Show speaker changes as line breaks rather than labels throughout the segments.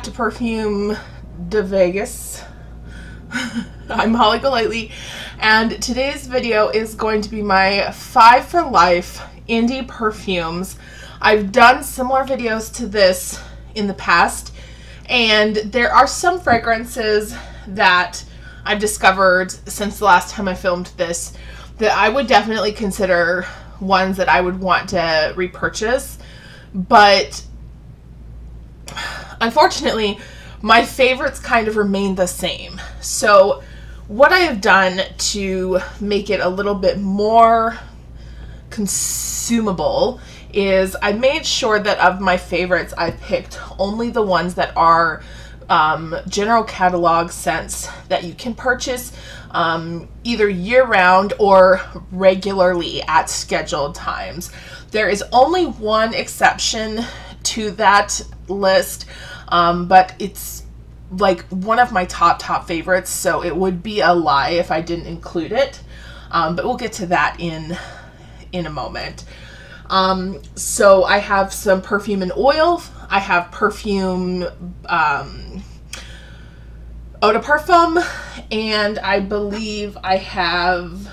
back to Perfume de Vegas. I'm Holly Golightley, and today's video is going to be my five for life indie perfumes. I've done similar videos to this in the past, and there are some fragrances that I've discovered since the last time I filmed this that I would definitely consider ones that I would want to repurchase, but unfortunately, my favorites kind of remain the same. So what I have done to make it a little bit more consumable is I made sure that of my favorites, I picked only the ones that are um, general catalog scents that you can purchase um, either year round or regularly at scheduled times. There is only one exception to that list, um, but it's like one of my top top favorites so it would be a lie if I didn't include it. Um, but we'll get to that in in a moment. Um, so I have some perfume and oil. I have perfume um, eau de parfum and I believe I have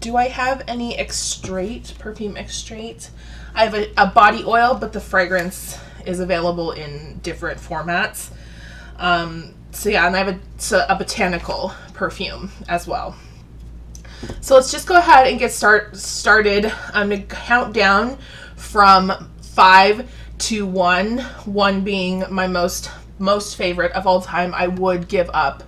do I have any extrait perfume extrait? I have a, a body oil but the fragrance is available in different formats um, so yeah, and I have a, so a botanical perfume as well. So let's just go ahead and get start started. I'm gonna count down from five to one. One being my most most favorite of all time. I would give up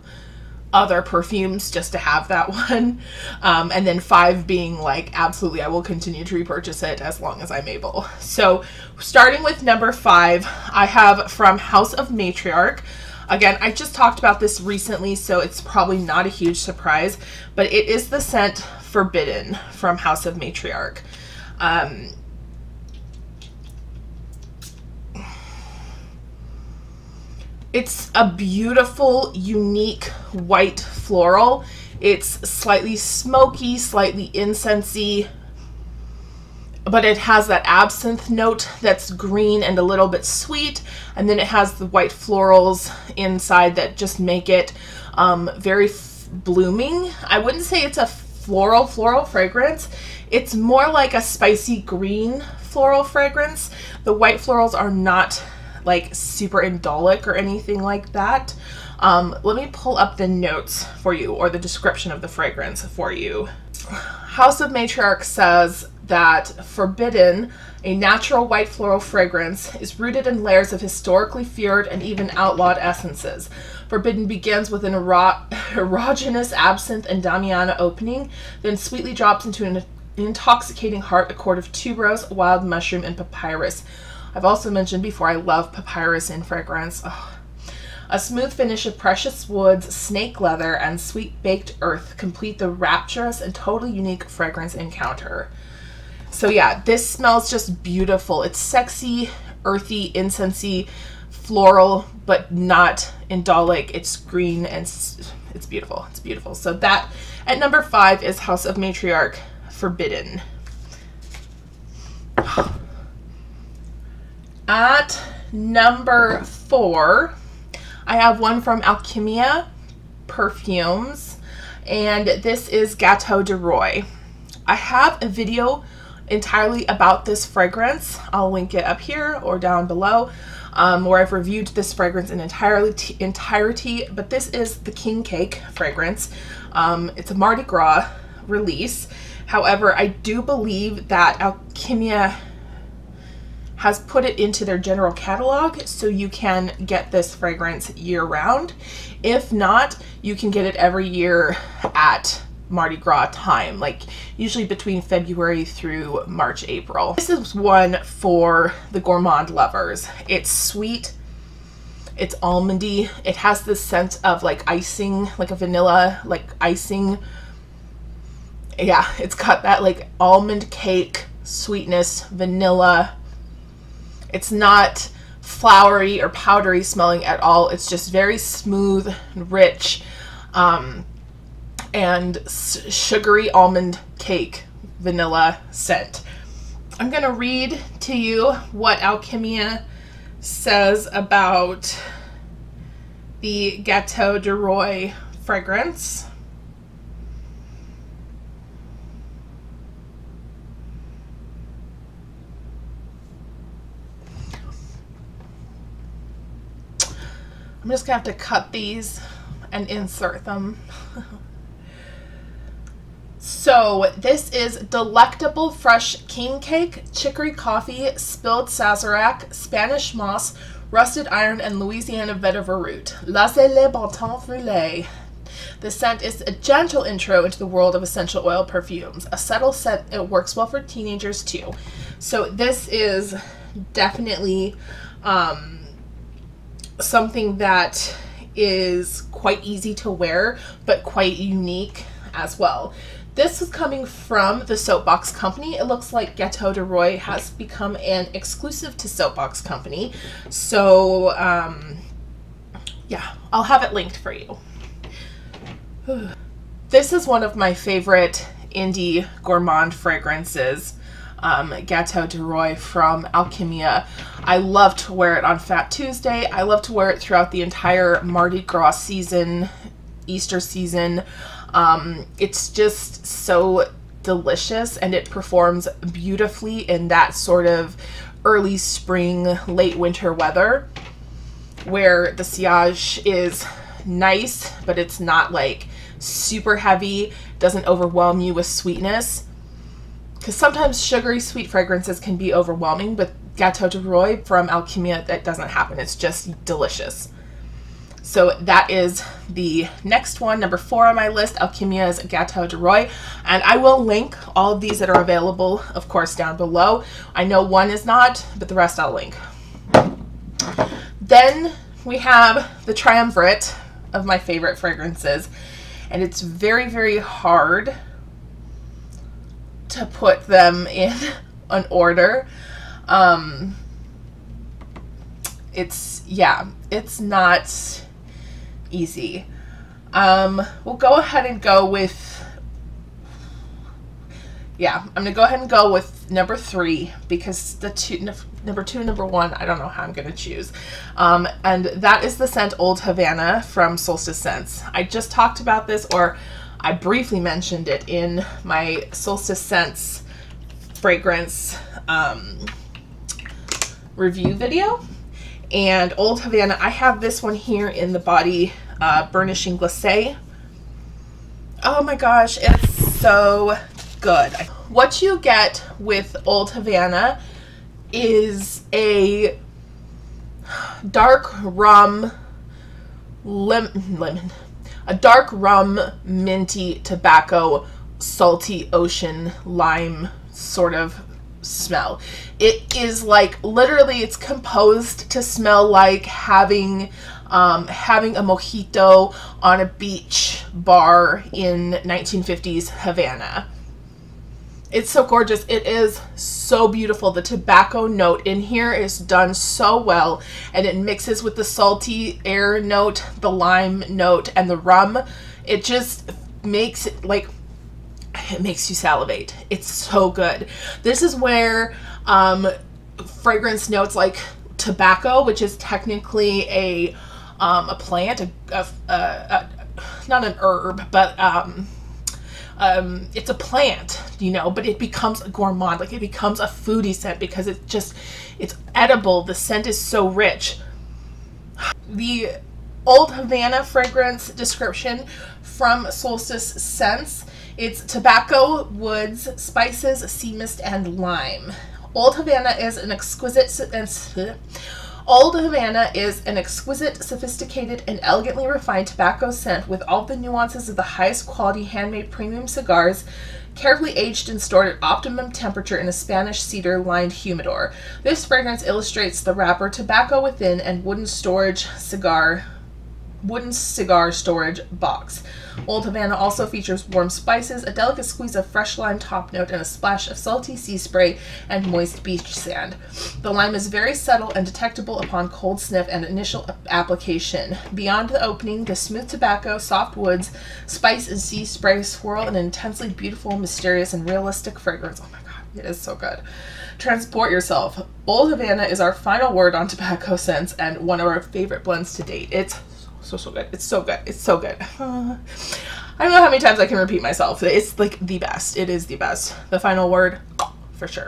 other perfumes just to have that one. Um, and then five being like, absolutely, I will continue to repurchase it as long as I'm able. So starting with number five, I have from House of Matriarch. Again, I just talked about this recently, so it's probably not a huge surprise, but it is the scent Forbidden from House of Matriarch. Um, it's a beautiful, unique white floral. It's slightly smoky, slightly incensey, but it has that absinthe note that's green and a little bit sweet and then it has the white florals inside that just make it um, very blooming. I wouldn't say it's a floral floral fragrance. It's more like a spicy green floral fragrance. The white florals are not like super indolic or anything like that um, let me pull up the notes for you or the description of the fragrance for you house of matriarch says that Forbidden, a natural white floral fragrance, is rooted in layers of historically feared and even outlawed essences. Forbidden begins with an ero- erogenous absinthe and Damiana opening, then sweetly drops into an intoxicating heart a accord of tuberose, wild mushroom, and papyrus. I've also mentioned before I love papyrus in fragrance. Oh. A smooth finish of precious woods, snake leather, and sweet baked earth complete the rapturous and totally unique fragrance encounter. So yeah, this smells just beautiful. It's sexy, earthy, incensey, floral, but not indolic. It's green and it's, it's beautiful. It's beautiful. So that at number five is House of Matriarch Forbidden. At number four, I have one from Alkemia Perfumes, and this is Gateau des Rois. I have a video entirely about this fragrance. I'll link it up here or down below um, where I've reviewed this fragrance in entirely entirety, but this is the King Cake fragrance. Um, it's a Mardi Gras release. However, I do believe that Alkemia has put it into their general catalog so you can get this fragrance year round. If not, you can get it every year at Mardi Gras time, like usually between February through March, April. This is one for the gourmand lovers. It's sweet, it's almondy, it has this scent of like icing, like a vanilla, like icing. Yeah, it's got that like almond cake sweetness, vanilla. It's not flowery or powdery smelling at all. It's just very smooth, and rich. Um, and sugary almond cake vanilla scent. I'm going to read to you what Alkemia says about the Gateau des Rois fragrance. I'm just gonna have to cut these and insert them. so this is delectable fresh king cake, chicory coffee, spilled sazerac, Spanish moss, rusted iron, and Louisiana vetiver root. Laissez le bon brûler. The scent is a gentle intro into the world of essential oil perfumes. A subtle scent, it works well for teenagers too. So this is definitely um, something that is quite easy to wear, but quite unique as well. This is coming from the Soapbox Company. It looks like Gateau des Rois has become an exclusive to Soapbox Company. So, um, yeah, I'll have it linked for you. This is one of my favorite indie gourmand fragrances um, Gateau des Rois from Alkemia. I love to wear it on Fat Tuesday. I love to wear it throughout the entire Mardi Gras season, Easter season. Um, it's just so delicious and it performs beautifully in that sort of early spring, late winter weather where the sillage is nice, but it's not like super heavy, doesn't overwhelm you with sweetness because sometimes sugary sweet fragrances can be overwhelming, but Gateau des Rois from Alkemia, that doesn't happen. It's just delicious. So that is the next one, number four on my list, Alkemia's Gateau des Rois. And I will link all of these that are available, of course, down below. I know one is not, but the rest I'll link. Then we have the triumvirate of my favorite fragrances. And it's very, very hard to put them in an order. Um, it's, yeah, it's not easy. Um, we'll go ahead and go with, yeah, I'm going to go ahead and go with number three because the two, number two, number one, I don't know how I'm going to choose. Um, and that is the scent Old Havana from Solstice Scents. I just talked about this or I briefly mentioned it in my Solstice Scents fragrance um, review video. And Old Havana, I have this one here in the body uh, Burnishing Glacé. Oh my gosh, it's so good. What you get with Old Havana is a dark rum lim lemon a dark rum, minty, tobacco, salty ocean lime sort of smell. It is like literally it's composed to smell like having um, having a mojito on a beach bar in 1950s Havana. It's so gorgeous. It is so beautiful. The tobacco note in here is done so well and it mixes with the salty air note, the lime note, and the rum. It just makes it like it makes you salivate. It's so good. This is where um, fragrance notes like tobacco, which is technically a um, a plant, a, a, a, not an herb, but um, um, it's a plant, you know, but it becomes a gourmand, like it becomes a foodie scent because it's just, it's edible. The scent is so rich. The Old Havana fragrance description from Solstice Scents. It's tobacco, woods, spices, sea mist, and lime. Old Havana is an exquisite Old Havana is an exquisite, sophisticated, and elegantly refined tobacco scent with all the nuances of the highest quality handmade premium cigars, carefully aged and stored at optimum temperature in a Spanish cedar lined humidor. This fragrance illustrates the wrapper, tobacco within, and wooden storage cigar wooden cigar storage box. Old Havana also features warm spices, a delicate squeeze of fresh lime top note, and a splash of salty sea spray and moist beach sand. The lime is very subtle and detectable upon cold sniff and initial application. Beyond the opening, the smooth tobacco, soft woods, spice, and sea spray swirl an intensely beautiful, mysterious, and realistic fragrance. Oh my god, it is so good. Transport yourself. Old Havana is our final word on tobacco scents and one of our favorite blends to date. It's so, so good. It's so good. It's so good. I don't know how many times I can repeat myself. It's like the best. It is the best. The final word, for sure.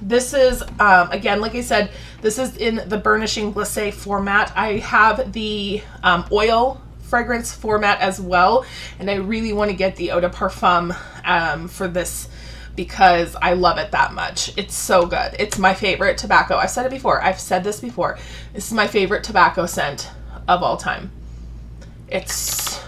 This is, um, again, like I said, this is in the Burnishing Glacé format. I have the um, oil fragrance format as well, and I really want to get the Eau de Parfum um, for this because I love it that much. It's so good. It's my favorite tobacco. I've said it before. I've said this before. This is my favorite tobacco scent of all time. It's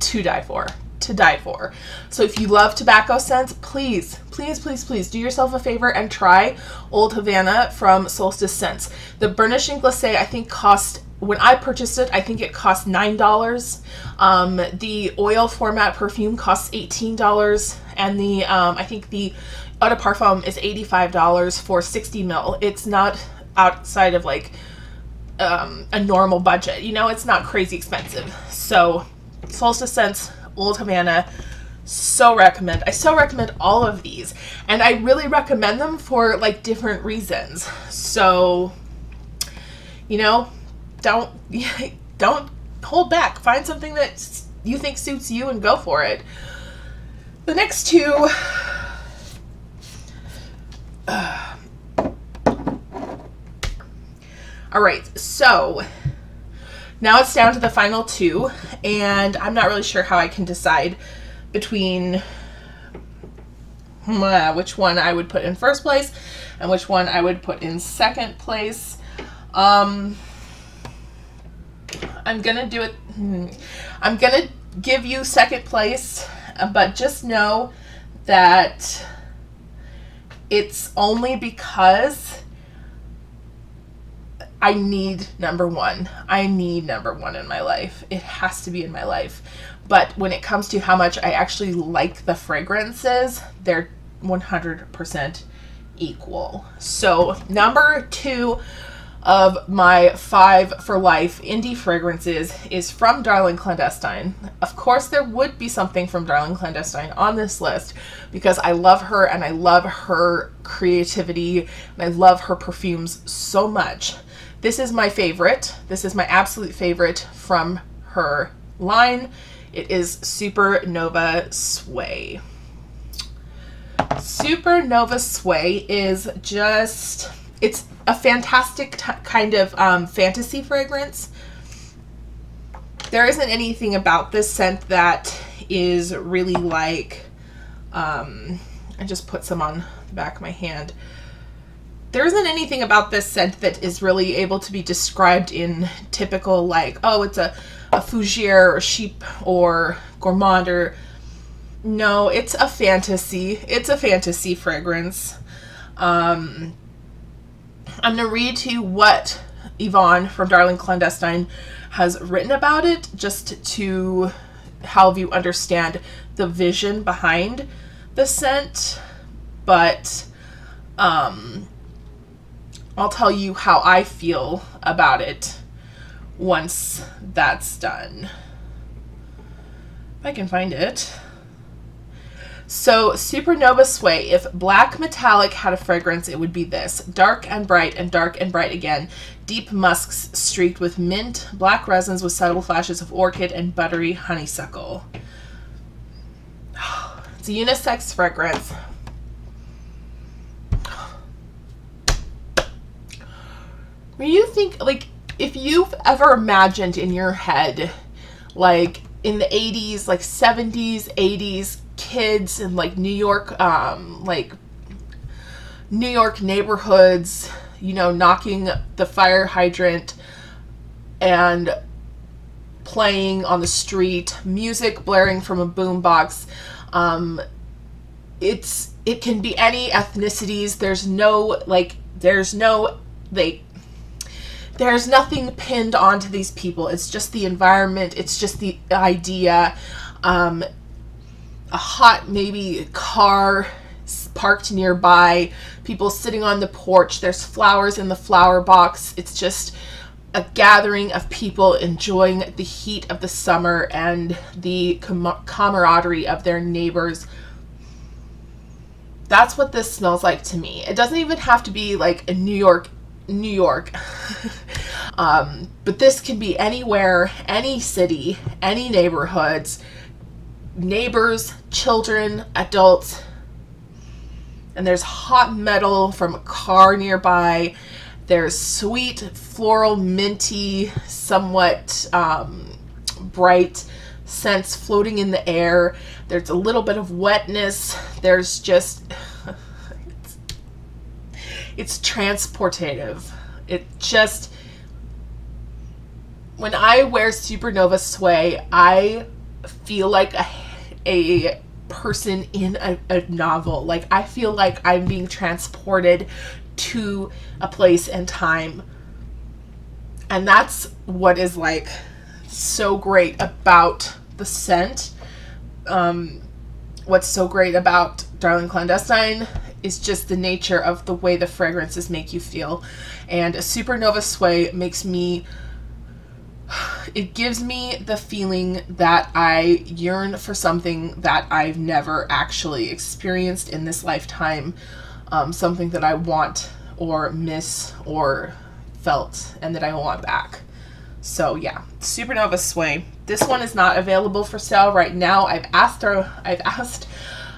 to die for. To die for. So if you love tobacco scents, please, please, please, please do yourself a favor and try Old Havana from Solstice Scents. The Burnishing Glacé I think cost when I purchased it, I think it cost nine dollars. Um, the oil format perfume costs eighteen dollars, and the um, I think the eau de parfum is eighty five dollars for sixty mil. It's not outside of like um, a normal budget. You know, it's not crazy expensive. So, Solstice Scents, Old Havana, so recommend. I so recommend all of these, and I really recommend them for like different reasons. So, you know, don't don't hold back. Find something that you think suits you and go for it. The next two. All right, so now it's down to the final two, and I'm not really sure how I can decide between uh, which one I would put in first place and which one I would put in second place. Um, I'm gonna do it. Hmm, I'm gonna give you second place, uh, but just know that it's only because I need number one. I need number one in my life. It has to be in my life. But when it comes to how much I actually like the fragrances, they're 100% equal. So, number two of my five for life indie fragrances is from Darling Clandestine. Of course, there would be something from Darling Clandestine on this list because I love her and I love her creativity and I love her perfumes so much. This is my favorite. This is my absolute favorite from her line. It is Supernova Sway. Supernova Sway is just, it's a fantastic kind of um, fantasy fragrance. There isn't anything about this scent that is really like, um, I just put some on the back of my hand. There isn't anything about this scent that is really able to be described in typical like, oh, it's a, a fougere or chypre or gourmand or no, it's a fantasy. It's a fantasy fragrance. Um, I'm going to read to you what Yvonne from Darling Clandestine has written about it just to help you understand the vision behind the scent. But um, I'll tell you how I feel about it once that's done. If I can find it. So Supernova Sway, if black metallic had a fragrance, it would be this. Dark and bright and dark and bright again. Deep musks streaked with mint, black resins with subtle flashes of orchid and buttery honeysuckle. It's a unisex fragrance. When you think, like, if you've ever imagined in your head, like, in the 80s, like 70s, 80s, kids in like New York, um, like New York neighborhoods, you know, knocking the fire hydrant and playing on the street, music blaring from a boombox. Um, it's it can be any ethnicities. There's no like there's no like there's nothing pinned onto these people. It's just the environment. It's just the idea. Um, a hot maybe car parked nearby, people sitting on the porch, there's flowers in the flower box. It's just a gathering of people enjoying the heat of the summer and the com camaraderie of their neighbors. that's what this smells like to me. It doesn't even have to be like a New York, New York. um, but this can be anywhere, any city, any neighborhoods, neighbors, children, adults. And there's hot metal from a car nearby. There's sweet, floral, minty, somewhat um, bright scents floating in the air. There's a little bit of wetness. There's just it's, it's transportative. It just when I wear Supernova Sway, I feel like a, a person in a, a novel. Like I feel like I'm being transported to a place and time. And that's what is like so great about the scent. Um, what's so great about Darling Clandestine is just the nature of the way the fragrances make you feel. And a Supernova Sway makes me it gives me the feeling that I yearn for something that I've never actually experienced in this lifetime, um, something that I want or miss or felt and that I want back. So yeah, Supernova Sway. This one is not available for sale right now. I've asked her, I've asked,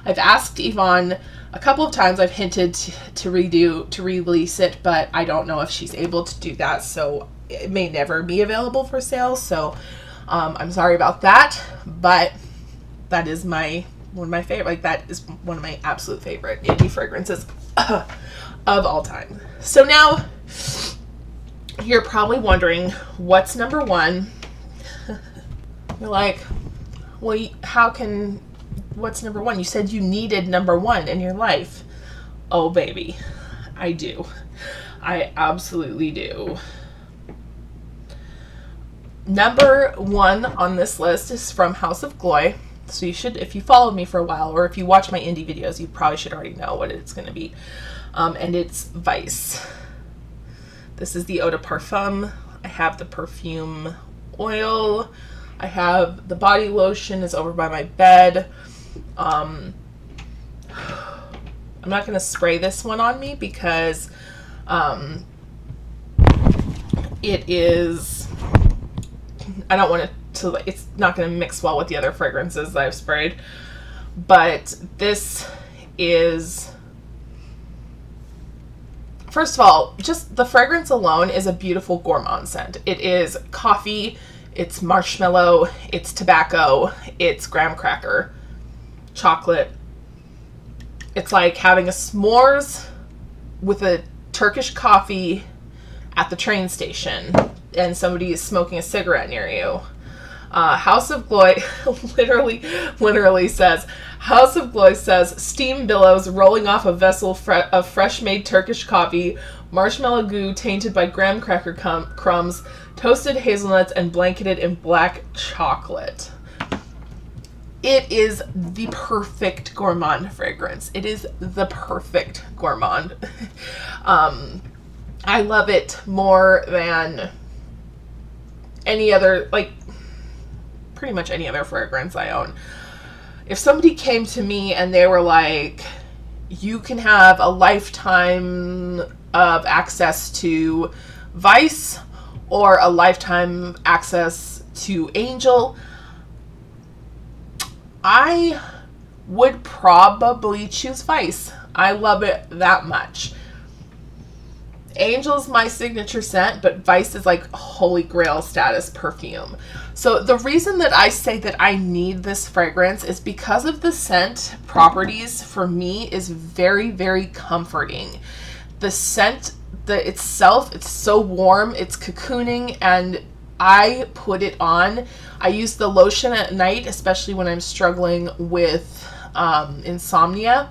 I've asked Yvonne a couple of times. I've hinted to, to redo, to release it, but I don't know if she's able to do that. So it may never be available for sale. So um, I'm sorry about that, but that is my one of my favorite. Like that is one of my absolute favorite indie fragrances of all time. So now you're probably wondering what's number one. You're like, well, how can, what's number one? You said you needed number one in your life. Oh, baby, I do. I absolutely do. Number one on this list is from Haus of Gloi. So you should, if you followed me for a while, or if you watch my indie videos, you probably should already know what it's going to be. Um, and it's Vice. This is the Eau de Parfum. I have the perfume oil. I have the body lotion is over by my bed. Um, I'm not going to spray this one on me because um, it is, I don't want it to, it's not going to mix well with the other fragrances that I've sprayed. But this is First of all, just the fragrance alone is a beautiful gourmand scent. It is coffee, it's marshmallow, it's tobacco, it's graham cracker, chocolate. It's like having a s'mores with a Turkish coffee at the train station and somebody is smoking a cigarette near you. Uh, Haus of Gloi literally, literally says, Haus of Gloi says, steam billows rolling off a vessel fre- of fresh made Turkish coffee, marshmallow goo tainted by graham cracker crumbs, toasted hazelnuts, and blanketed in black chocolate. It is the perfect gourmand fragrance. It is the perfect gourmand. um, I love it more than any other, like, pretty much any other fragrance I own. If somebody came to me and they were like, you can have a lifetime of access to Vice or a lifetime access to Angel, I would probably choose Vice. I love it that much. Angel's my signature scent, but Vice is like holy grail status perfume. So the reason that I say that I need this fragrance is because of the scent properties for me is very, very comforting. The scent the itself, it's so warm, it's cocooning, and I put it on. I use the lotion at night, especially when I'm struggling with um, insomnia.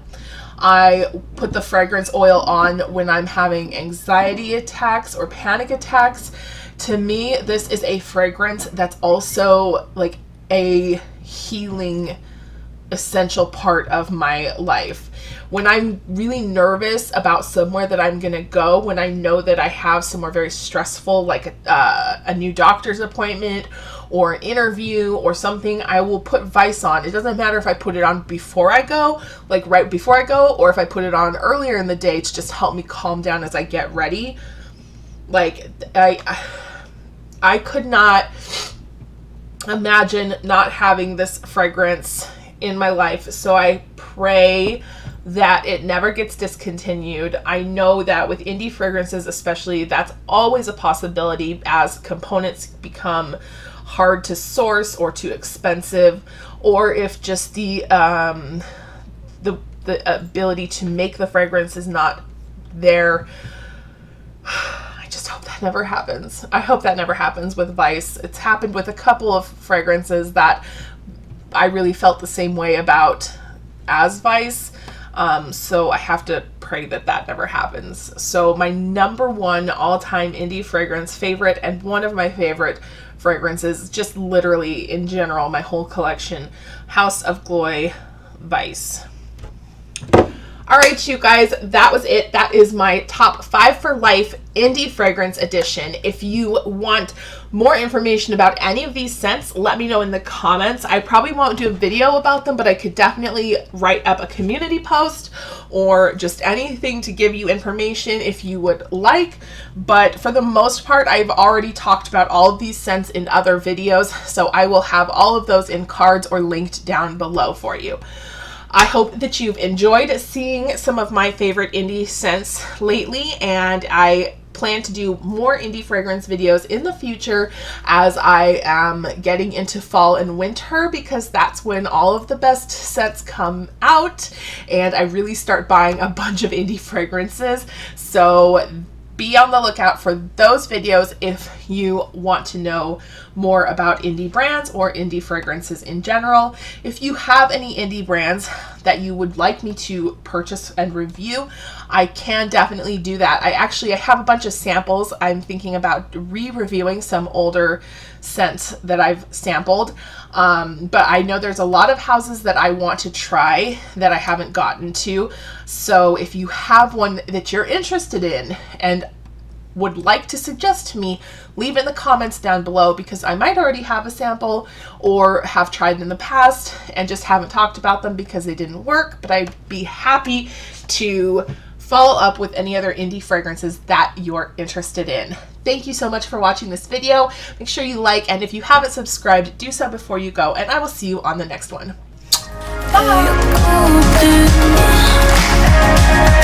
I put the fragrance oil on when I'm having anxiety attacks or panic attacks. To me, this is a fragrance that's also like a healing essential part of my life. When I'm really nervous about somewhere that I'm gonna go, when I know that I have somewhere very stressful, like a, uh, a new doctor's appointment or an interview or something, I will put Vice on. It doesn't matter if I put it on before I go, like right before I go, or if I put it on earlier in the day to just help me calm down as I get ready. Like I I could not imagine not having this fragrance in my life. So I pray that it never gets discontinued. I know that with indie fragrances, especially, that's always a possibility as components become hard to source or too expensive, or if just the um, the the ability to make the fragrance is not there. I just hope that never happens. I hope that never happens with Vice. It's happened with a couple of fragrances that I really felt the same way about as Vice. Um, so I have to pray that that never happens. So my number one all-time indie fragrance favorite and one of my favorite fragrances, just literally in general, my whole collection, Haus of Gloi Vice. All right, you guys, that was it. That is my top five for life indie fragrance edition. If you want more information about any of these scents, let me know in the comments. I probably won't do a video about them, but I could definitely write up a community post or just anything to give you information if you would like. But for the most part, I've already talked about all of these scents in other videos, so I will have all of those in cards or linked down below for you. I hope that you've enjoyed seeing some of my favorite indie scents lately, and I plan to do more indie fragrance videos in the future as I am getting into fall and winter because that's when all of the best scents come out and I really start buying a bunch of indie fragrances. So be on the lookout for those videos if you want to know more about indie brands or indie fragrances in general. If you have any indie brands that you would like me to purchase and review, I can definitely do that. I actually I have a bunch of samples. I'm thinking about re-reviewing some older scents that I've sampled. Um, but I know there's a lot of houses that I want to try that I haven't gotten to. So if you have one that you're interested in and would like to suggest to me, leave in the comments down below because I might already have a sample or have tried in the past and just haven't talked about them because they didn't work, but I'd be happy to follow up with any other indie fragrances that you're interested in. Thank you so much for watching this video. Make sure you like, and if you haven't subscribed, do so before you go, and I will see you on the next one. Bye!